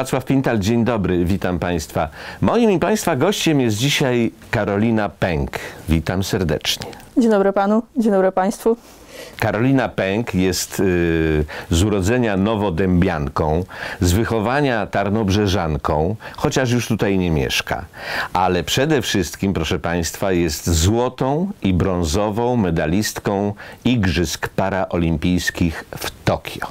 Wacław Pintal, dzień dobry, witam Państwa. Moim i Państwa gościem jest dzisiaj Karolina Pęk. Witam serdecznie. Dzień dobry Panu, dzień dobry Państwu. Karolina Pęk jest y, z urodzenia nowodębianką, z wychowania tarnobrzeżanką, chociaż już tutaj nie mieszka. Ale przede wszystkim, proszę Państwa, jest złotą i brązową medalistką Igrzysk Paraolimpijskich w Tokio.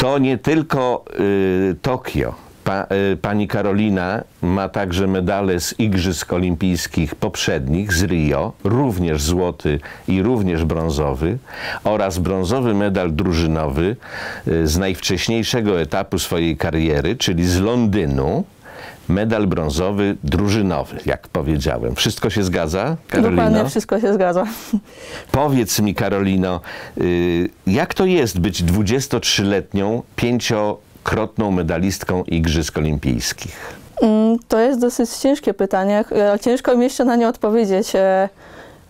To nie tylko y, Tokio. Pa, y, pani Karolina ma także medale z Igrzysk Olimpijskich poprzednich z Rio, również złoty i również brązowy, oraz brązowy medal drużynowy y, z najwcześniejszego etapu swojej kariery, czyli z Londynu. Medal brązowy drużynowy, jak powiedziałem. Wszystko się zgadza, Karolino? Dokładnie wszystko się zgadza. Powiedz mi, Karolino, y, jak to jest być 23-letnią, pięciokrotną medalistką Igrzysk Olimpijskich? Mm, To jest dosyć ciężkie pytanie, ciężko mi jeszcze na nie odpowiedzieć.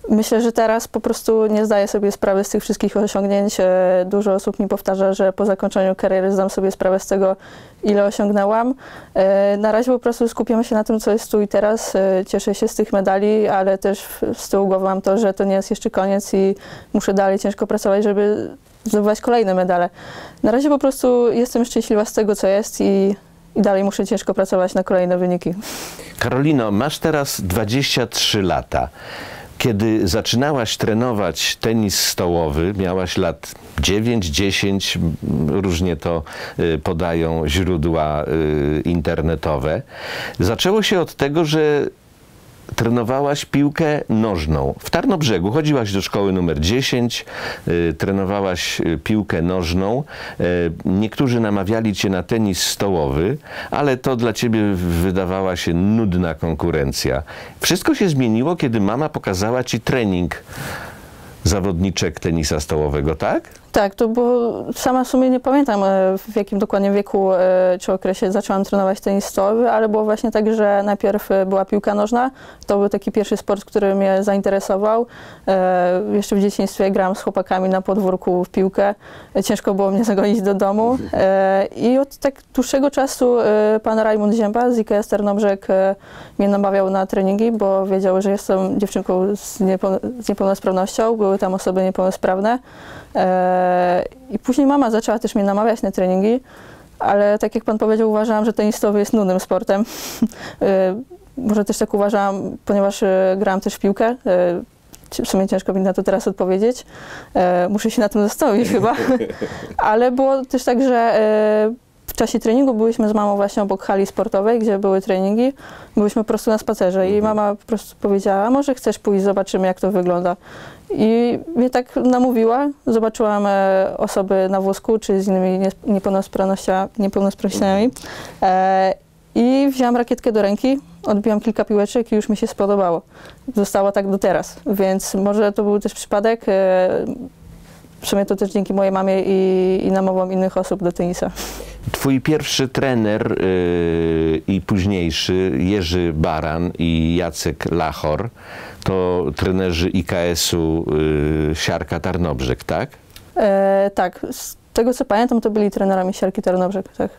Myślę, że teraz po prostu nie zdaję sobie sprawy z tych wszystkich osiągnięć. E, Dużo osób mi powtarza, że po zakończeniu kariery zdam sobie sprawę z tego, ile osiągnęłam. E, Na razie po prostu skupiamy się na tym, co jest tu i teraz. E, Cieszę się z tych medali, ale też z tyłu głowy mam to, że to nie jest jeszcze koniec i muszę dalej ciężko pracować, żeby zdobywać kolejne medale. Na razie po prostu jestem szczęśliwa z tego, co jest i, i dalej muszę ciężko pracować na kolejne wyniki. Karolino, masz teraz 23 lata. Kiedy zaczynałaś trenować tenis stołowy, miałaś lat 9, 10, m, różnie to y, podają źródła y, internetowe. Zaczęło się od tego, że trenowałaś piłkę nożną. W Tarnobrzegu chodziłaś do szkoły numer 10, y, trenowałaś y, piłkę nożną. Y, niektórzy namawiali cię na tenis stołowy, ale to dla ciebie wydawała się nudna konkurencja. Wszystko się zmieniło, kiedy mama pokazała ci trening zawodniczek tenisa stołowego, tak? Tak, to było, sama w sumie nie pamiętam e, w jakim dokładnie wieku e, czy okresie zaczęłam trenować tenis stołowy, ale było właśnie tak, że najpierw e, była piłka nożna. To był taki pierwszy sport, który mnie zainteresował. Jeszcze w dzieciństwie grałam z chłopakami na podwórku w piłkę. Ciężko było mnie zagonić do domu. I od tak dłuższego czasu pan Rajmund Zięba z IKS Tarnobrzeg mnie namawiał na treningi, bo wiedział, że jestem dziewczynką z niepełnosprawnością. Były tam osoby niepełnosprawne. E, I później mama zaczęła też mnie namawiać na treningi, ale tak jak pan powiedział, uważałam, że tenis stołowy jest nudnym sportem. E, Może też tak uważałam, ponieważ e, grałam też w piłkę. W sumie ciężko mi na to teraz odpowiedzieć. Muszę się na tym zastanowić chyba. Ale było też tak, że czasie treningu byliśmy z mamą właśnie obok hali sportowej, gdzie były treningi. Byliśmy po prostu na spacerze i mama po prostu powiedziała, a może chcesz pójść, zobaczymy jak to wygląda. I mnie tak namówiła. Zobaczyłam e, osoby na wózku, czy z innymi nie- niepełnosprawnościa- niepełnosprawnościami. E, I wzięłam rakietkę do ręki, odbiłam kilka piłeczek i już mi się spodobało. Została tak do teraz, więc może to był też przypadek. E, w sumie to też dzięki mojej mamie i, i namowom innych osób do tenisa. Twój pierwszy trener yy, i późniejszy Jerzy Baran i Jacek Lachor to trenerzy IKS-u yy, Siarka Tarnobrzeg, tak? E, tak, z tego co pamiętam, to byli trenerami Siarki Tarnobrzeg, tak.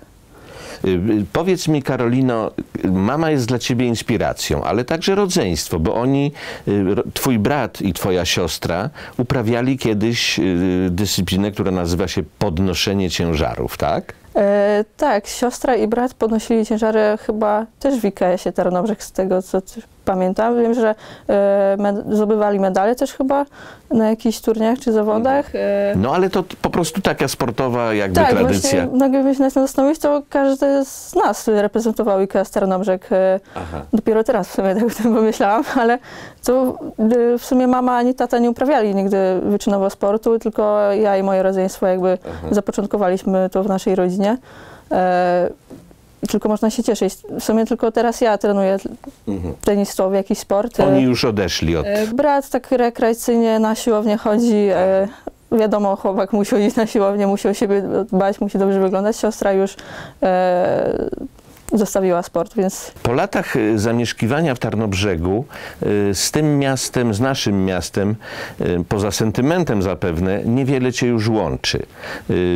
Yy, Powiedz mi, Karolino, mama jest dla ciebie inspiracją, ale także rodzeństwo, bo oni, ro- twój brat i twoja siostra uprawiali kiedyś yy, dyscyplinę, która nazywa się podnoszenie ciężarów, tak? E, tak, siostra i brat podnosili ciężary chyba też w IKS-ie Tarnobrzeg, z tego co pamiętam. Wiem, że e, med- zdobywali medale też chyba na jakichś turniejach czy zawodach. E, No ale to po prostu taka sportowa jakby tak, tradycja. właśnie gdyby się nad tym zastanowić, to każdy z nas reprezentował IKS Tarnobrzeg. E, Aha. Dopiero teraz w sumie tak o tym pomyślałam, ale to y, w sumie mama ani tata nie uprawiali nigdy wyczynowo sportu, tylko ja i moje rodzeństwo jakby zapoczątkowaliśmy to w naszej rodzinie. E, tylko można się cieszyć. W sumie tylko teraz ja trenuję Mhm. tenis stołowy, jakiś sport. Oni już odeszli od... E, Brat tak rekreacyjnie na siłownię chodzi. E, wiadomo, chłopak musi chodzić na siłownię, musi o siebie dbać, musi dobrze wyglądać. Siostra już e, zostawiła sport, więc Po latach y, zamieszkiwania w Tarnobrzegu y, z tym miastem, z naszym miastem, y, poza sentymentem zapewne, niewiele cię już łączy.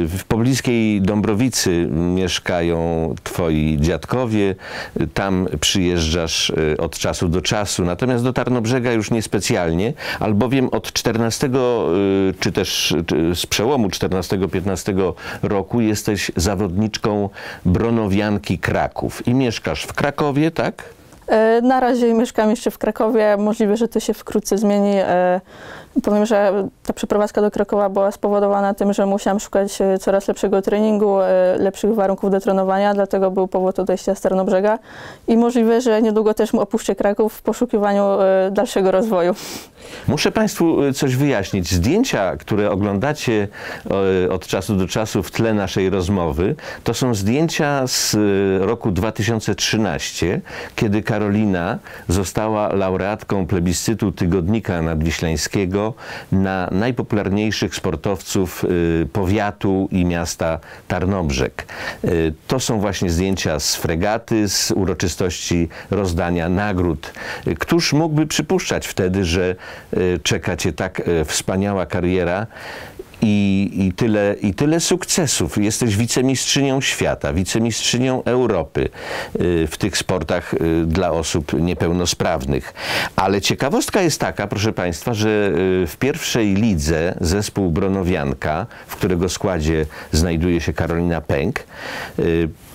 W pobliskiej Dąbrowicy mieszkają twoi dziadkowie, tam przyjeżdżasz od czasu do czasu, natomiast do Tarnobrzega już niespecjalnie, albowiem od 14 y, czy też z przełomu 14-15 roku jesteś zawodniczką Bronowianki Kraków i mieszkasz w Krakowie, tak? E, Na razie mieszkam jeszcze w Krakowie. Możliwe, że to się wkrótce zmieni. Powiem, że ta przeprowadzka do Krakowa była spowodowana tym, że musiałam szukać e, coraz lepszego treningu, e, lepszych warunków do trenowania, dlatego był powód odejścia z Tarnobrzega i możliwe, że niedługo też opuszczę Kraków w poszukiwaniu e, dalszego rozwoju. Muszę Państwu coś wyjaśnić. Zdjęcia, które oglądacie od czasu do czasu w tle naszej rozmowy, to są zdjęcia z roku 2013, kiedy Karolina została laureatką plebiscytu Tygodnika Nadwiślańskiego na najpopularniejszych sportowców y, powiatu i miasta Tarnobrzeg. Y, To są właśnie zdjęcia z fregaty, z uroczystości rozdania nagród. Y, Któż mógłby przypuszczać wtedy, że czeka cię tak wspaniała kariera i, i, tyle, i tyle sukcesów. Jesteś wicemistrzynią świata, wicemistrzynią Europy y, w tych sportach y, dla osób niepełnosprawnych. Ale ciekawostka jest taka, proszę Państwa, że y, w pierwszej lidze zespół Bronowianka, w którego składzie znajduje się Karolina Pęk,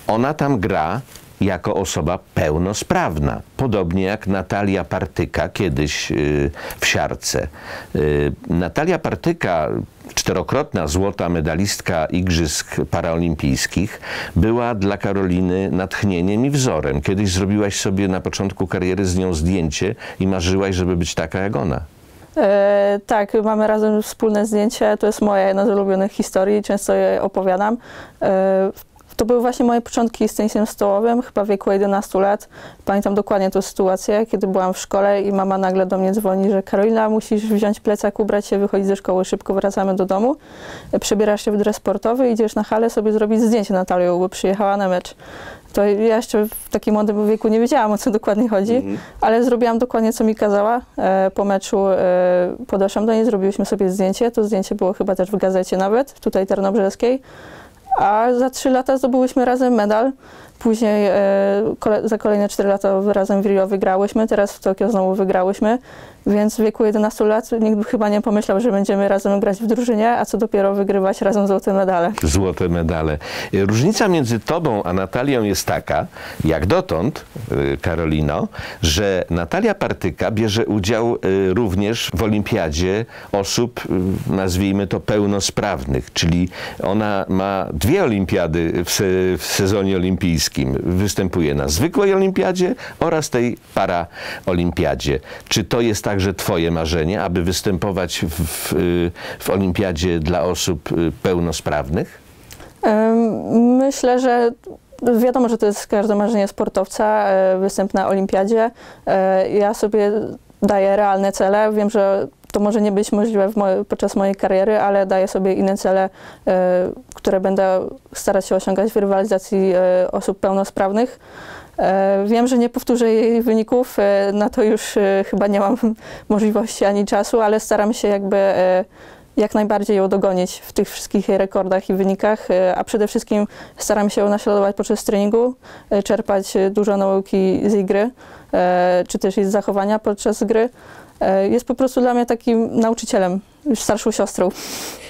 ona tam gra jako osoba pełnosprawna. Podobnie jak Natalia Partyka kiedyś y, w siarce. Y, Natalia Partyka, czterokrotna złota medalistka Igrzysk Paraolimpijskich, była dla Karoliny natchnieniem i wzorem. Kiedyś zrobiłaś sobie na początku kariery z nią zdjęcie i marzyłaś, żeby być taka jak ona. E, tak, mamy razem wspólne zdjęcie. To jest moja jedna z ulubionych historii, często je opowiadam. E, to były właśnie moje początki z tenisem stołowym, chyba w wieku 11 lat. Pamiętam dokładnie tę sytuację, kiedy byłam w szkole i mama nagle do mnie dzwoni, że Karolina, musisz wziąć plecak, ubrać się, wychodzić ze szkoły, szybko wracamy do domu. Przebierasz się w dres sportowy, idziesz na halę sobie zrobić zdjęcie Natalią, bo przyjechała na mecz. To ja jeszcze w takim młodym wieku nie wiedziałam, o co dokładnie chodzi, ale zrobiłam dokładnie, co mi kazała. E, po meczu e, podeszłam do niej, zrobiłyśmy sobie zdjęcie. To zdjęcie było chyba też w gazecie nawet, tutaj tarnobrzeskiej. A za trzy lata zdobyłyśmy razem medal. Później e, kole, za kolejne cztery lata razem w Rio wygrałyśmy, teraz w Tokio znowu wygrałyśmy. Więc w wieku 11 lat nikt chyba nie pomyślał, że będziemy razem grać w drużynie, a co dopiero wygrywać razem złote medale. Złote medale. Y, Różnica między tobą a Natalią jest taka, jak dotąd, y, Karolino, że Natalia Partyka bierze udział również w olimpiadzie osób, nazwijmy to pełnosprawnych, czyli ona ma dwie olimpiady w, se, w sezonie olimpijskim. Występuje na zwykłej olimpiadzie oraz tej paraolimpiadzie. Czy to jest także twoje marzenie, aby występować w, w, olimpiadzie dla osób y, pełnosprawnych? Myślę, że wiadomo, że to jest każde marzenie sportowca, e, występ na olimpiadzie. E, Ja sobie daję realne cele. Wiem, że to może nie być możliwe w mojej, podczas mojej kariery, ale daję sobie inne cele, e, które będę starać się osiągać w rywalizacji e, osób pełnosprawnych. E, Wiem, że nie powtórzę jej wyników, na to już chyba nie mam możliwości ani czasu, ale staram się jakby jak najbardziej ją dogonić w tych wszystkich rekordach i wynikach, a przede wszystkim staram się ją naśladować podczas treningu, czerpać dużo nauki z jej gry, czy też jej zachowania podczas gry. E, Jest po prostu dla mnie takim nauczycielem, już starszą siostrą.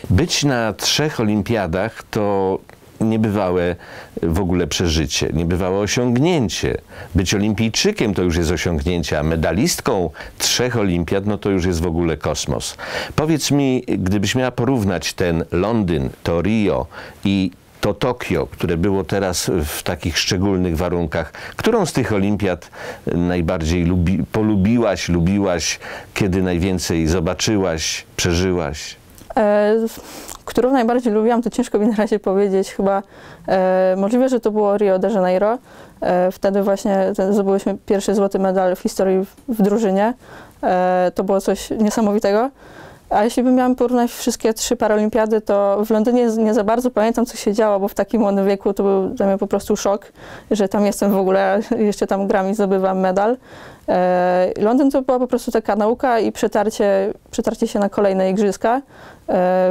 Być na trzech olimpiadach to niebywałe w ogóle przeżycie, niebywałe osiągnięcie. Być olimpijczykiem to już jest osiągnięcie, a medalistką trzech olimpiad, no to już jest w ogóle kosmos. Powiedz mi, gdybyś miała porównać ten Londyn, to Rio i to Tokio, które było teraz w takich szczególnych warunkach, którą z tych olimpiad najbardziej lubi, polubiłaś, lubiłaś, kiedy najwięcej zobaczyłaś, przeżyłaś? E, Którą najbardziej lubiłam, to ciężko mi na razie powiedzieć. Chyba e, możliwe, że to było Rio de Janeiro. E, wtedy właśnie zdobyłyśmy pierwszy złoty medal w historii w, w drużynie. E, to było coś niesamowitego. A jeśli bym miała porównać wszystkie trzy paralimpiady, to w Londynie nie za bardzo pamiętam, co się działo, bo w takim młodym wieku to był dla mnie po prostu szok, że tam jestem w ogóle, jeszcze tam gram i zdobywam medal. E, Londyn to była po prostu taka nauka i przetarcie, przetarcie się na kolejne igrzyska. E,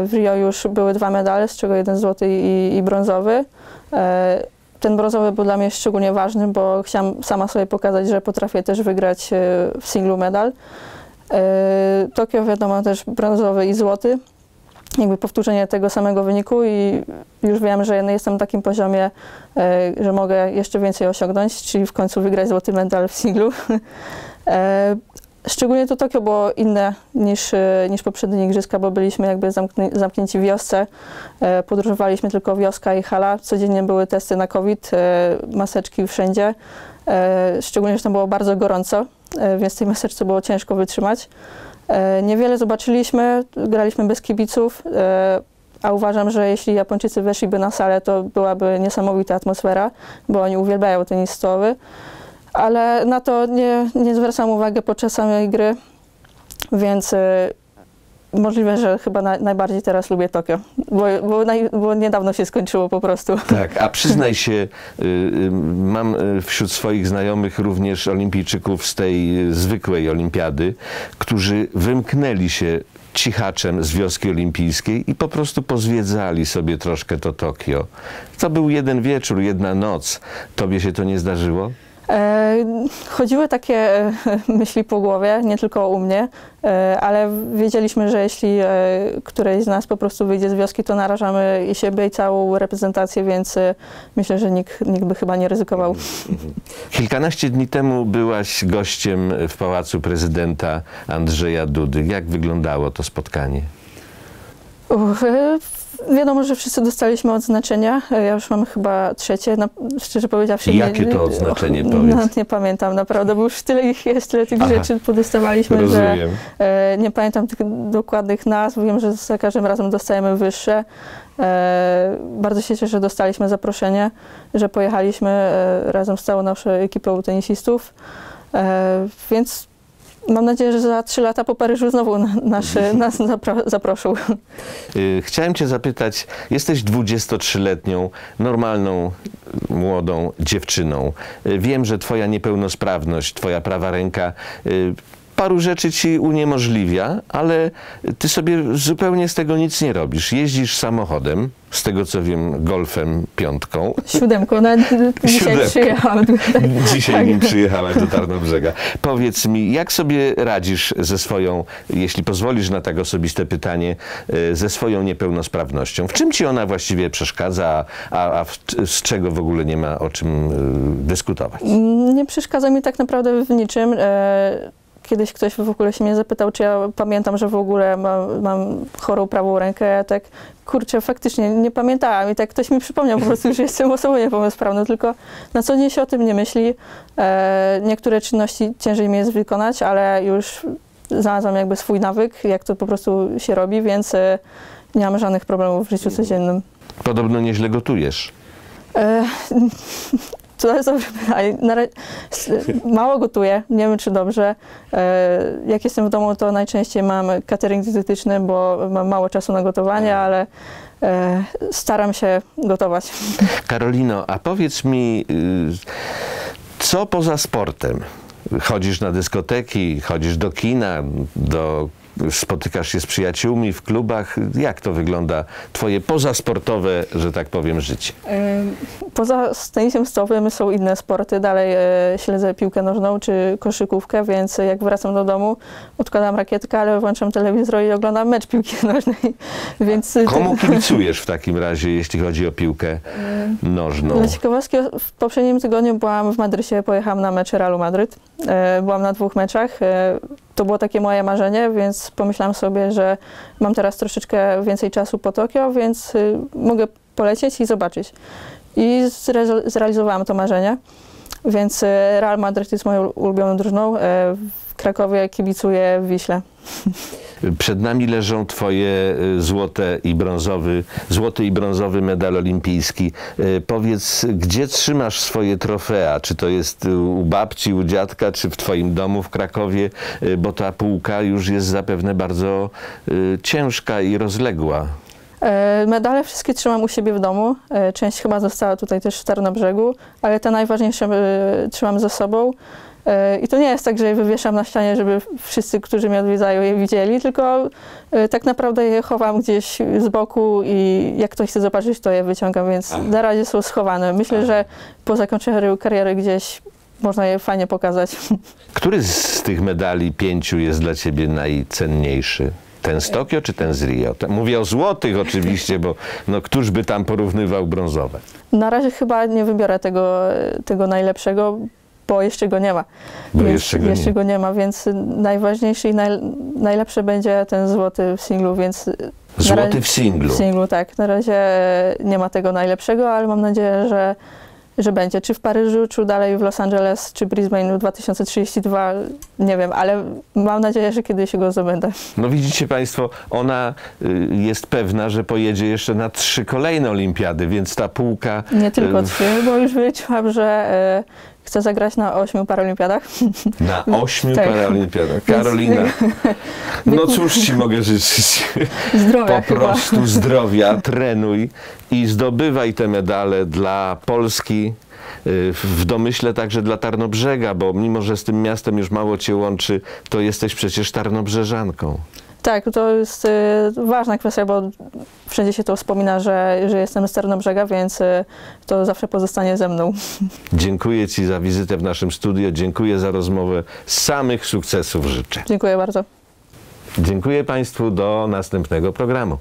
w Rio już były dwa medale, z czego jeden złoty i, i brązowy. E, ten brązowy był dla mnie szczególnie ważny, bo chciałam sama sobie pokazać, że potrafię też wygrać w singlu medal. E, Tokio wiadomo też brązowy i złoty. Jakby powtórzenie tego samego wyniku i już wiem, że jestem na takim poziomie, e, że mogę jeszcze więcej osiągnąć, czyli w końcu wygrać złoty medal w singlu. E, Szczególnie to Tokio było inne niż, niż poprzednie igrzyska, bo byliśmy jakby zamknięci w wiosce. Podróżowaliśmy tylko wioska i hala. Codziennie były testy na COVID, maseczki wszędzie. Szczególnie, że tam było bardzo gorąco, więc tej maseczce było ciężko wytrzymać. E, Niewiele zobaczyliśmy, graliśmy bez kibiców, e, a uważam, że jeśli Japończycy weszliby na salę, to byłaby niesamowita atmosfera, bo oni uwielbiają tenis stołowy. Ale na to nie, nie zwracam uwagi podczas samej gry, więc możliwe, że chyba na, najbardziej teraz lubię Tokio, bo, bo, naj, bo niedawno się skończyło po prostu. Tak, a przyznaj się, y, y, mam y, wśród swoich znajomych również olimpijczyków z tej zwykłej olimpiady, którzy wymknęli się cichaczem z wioski olimpijskiej i po prostu pozwiedzali sobie troszkę to Tokio. To był jeden wieczór, jedna noc. Tobie się to nie zdarzyło? E, chodziły takie e, myśli po głowie, nie tylko u mnie, e, ale wiedzieliśmy, że jeśli któreś z nas po prostu wyjdzie z wioski, to narażamy i siebie i całą reprezentację, więc myślę, że nikt, nikt by chyba nie ryzykował. Kilkanaście dni temu byłaś gościem w pałacu prezydenta Andrzeja Dudy. Jak wyglądało to spotkanie? Uch, e, wiadomo, że wszyscy dostaliśmy odznaczenia. E, Ja już mam chyba trzecie, na, szczerze powiedziawszy. Jakie to odznaczenie, och, powiedz? No, nie pamiętam naprawdę, bo już tyle ich jest, tyle tych Aha. rzeczy podostawaliśmy, że e, nie pamiętam tych dokładnych nazw. Wiem, że za każdym razem dostajemy wyższe. E, bardzo się cieszę, że dostaliśmy zaproszenie, że pojechaliśmy e, razem z całą naszą ekipą tenisistów. E, więc mam nadzieję, że za trzy lata po Paryżu znowu nasz, nas zapro, zaproszą. Y, Chciałem Cię zapytać, jesteś 23-letnią, normalną, młodą dziewczyną. Y, Wiem, że Twoja niepełnosprawność, Twoja prawa ręka y, paru rzeczy Ci uniemożliwia, ale Ty sobie zupełnie z tego nic nie robisz. Jeździsz samochodem, z tego co wiem, golfem piątką. Siódemką, nawet dzisiaj Siódemką. przyjechałam tutaj. Dzisiaj Tak. nim przyjechałaś do Tarnobrzega. Powiedz mi, jak sobie radzisz ze swoją, jeśli pozwolisz na tak osobiste pytanie, y, ze swoją niepełnosprawnością? W czym ci ona właściwie przeszkadza, a, a w, z czego w ogóle nie ma o czym y, dyskutować? Nie przeszkadza mi tak naprawdę w niczym. E, Kiedyś ktoś w ogóle się mnie zapytał, czy ja pamiętam, że w ogóle mam, mam chorą prawą rękę. Ja tak, kurczę, faktycznie nie pamiętałam. I tak ktoś mi przypomniał po prostu, że jestem osobą niepełnosprawną, tylko na co dzień się o tym nie myśli. E, Niektóre czynności ciężej mi jest wykonać, ale już znalazłam jakby swój nawyk, jak to po prostu się robi, więc e, nie mam żadnych problemów w życiu codziennym. Podobno nieźle gotujesz. E, To jest dobre pytanie. Mało gotuję, nie wiem czy dobrze. E, Jak jestem w domu, to najczęściej mam catering dietetyczny, bo mam mało czasu na gotowanie, ale e, staram się gotować. Karolino, a powiedz mi, y, co poza sportem? Chodzisz na dyskoteki, chodzisz do kina, do, spotykasz się z przyjaciółmi w klubach. Jak to wygląda twoje pozasportowe, że tak powiem, życie? Poza tenisem stołowym są inne sporty. Dalej e, śledzę piłkę nożną czy koszykówkę, więc jak wracam do domu, odkładam rakietkę, ale włączam telewizor i oglądam mecz piłki nożnej. Więc e, Komu kibicujesz w takim razie, jeśli chodzi o piłkę nożną? Ciekawostki, w poprzednim tygodniu byłam w Madrycie, pojechałam na mecz Realu Madryt. E, Byłam na dwóch meczach. To było takie moje marzenie, więc pomyślałam sobie, że mam teraz troszeczkę więcej czasu po Tokio, więc y, mogę polecieć i zobaczyć. I zre- zrealizowałam to marzenie. Więc e, Real Madryt jest moją ulubioną drużyną. Krakowie kibicuję Wiśle. Przed nami leżą twoje y, złote i brązowy, złoty i brązowy medal olimpijski. Y, Powiedz, gdzie trzymasz swoje trofea? Czy to jest y, u babci, u dziadka, czy w twoim domu w Krakowie? Bo ta półka już jest zapewne bardzo ciężka i rozległa. E, Medale wszystkie trzymam u siebie w domu. E, Część chyba została tutaj też w Tarnobrzegu, ale te najważniejsze e, trzymam ze sobą. I to nie jest tak, że je wywieszam na ścianie, żeby wszyscy, którzy mnie odwiedzają, je widzieli, tylko e, tak naprawdę je chowam gdzieś z boku i jak ktoś chce zobaczyć, to je wyciągam, więc Aha. na razie są schowane. Myślę, Aha. że po zakończeniu kariery gdzieś można je fajnie pokazać. Który z tych medali pięciu jest dla ciebie najcenniejszy? Ten z Tokio czy ten z Rio? Mówię o złotych oczywiście, bo no, któż by tam porównywał brązowe? Na razie chyba nie wybiorę tego, tego najlepszego, bo jeszcze go nie ma. Bo więc, jeszcze go nie jeszcze go nie ma, więc najważniejszy i naj, najlepszy będzie ten złoty w singlu, więc Złoty w singlu. w singlu tak. Na razie nie ma tego najlepszego, ale mam nadzieję, że, że będzie. Czy w Paryżu, czy dalej w Los Angeles, czy Brisbane 2032, nie wiem, ale mam nadzieję, że kiedyś go zdobędę. No widzicie Państwo, ona y, jest pewna, że pojedzie jeszcze na trzy kolejne olimpiady, więc ta półka... Nie tylko y, trzy, bo już wyliczyłam, że e, chcę zagrać na ośmiu paralimpiadach. Na ośmiu Tak. paraolimpiadach. Karolina, no cóż Ci mogę życzyć? Zdrowia Po chyba. prostu zdrowia, trenuj i zdobywaj te medale dla Polski. y, W domyśle także dla Tarnobrzega, bo mimo, że z tym miastem już mało Cię łączy, to jesteś przecież Tarnobrzeżanką. Tak, to jest e, ważna kwestia, bo wszędzie się to wspomina, że, że jestem z Tarnobrzega, więc e, to zawsze pozostanie ze mną. Dziękuję Ci za wizytę w naszym studio, dziękuję za rozmowę. Samych sukcesów życzę. Dziękuję bardzo. Dziękuję Państwu, do następnego programu.